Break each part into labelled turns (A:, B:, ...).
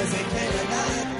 A: as the night.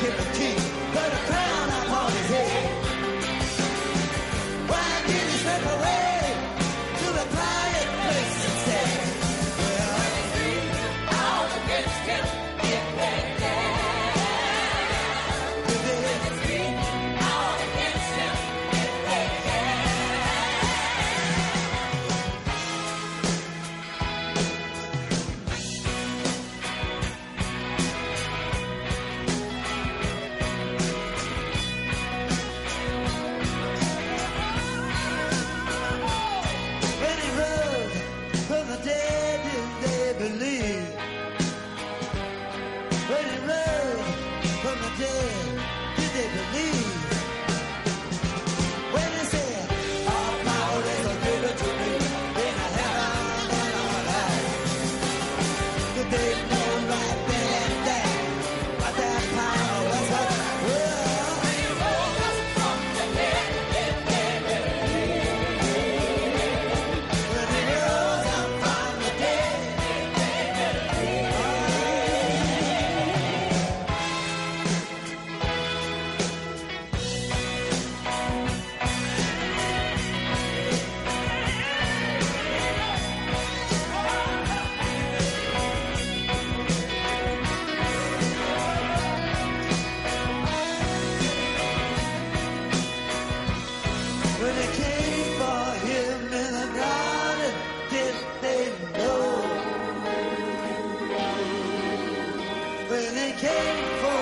A: get the key. when it came for